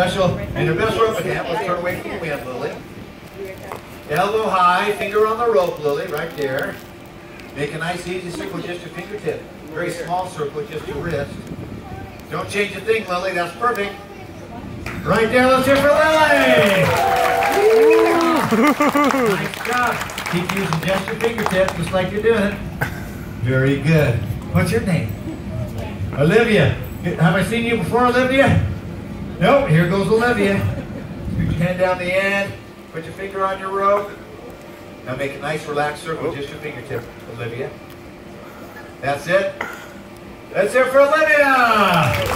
Special, and your best rope. Let's turn away from the wind, Lily. Elbow high, finger on the rope, Lily, right there. Make a nice easy circle with just your fingertip. Very small circle just your wrist. Don't change a thing, Lily. That's perfect. Right there, let's hear for Lily. nice job. Keep using just your fingertips, just like you're doing. It. Very good. What's your name? Olivia. Have I seen you before, Olivia? Nope. Here goes Olivia. Put your hand down the end. Put your finger on your rope. Now make a nice relaxed circle with just your fingertip, Olivia. That's it. That's it for Olivia.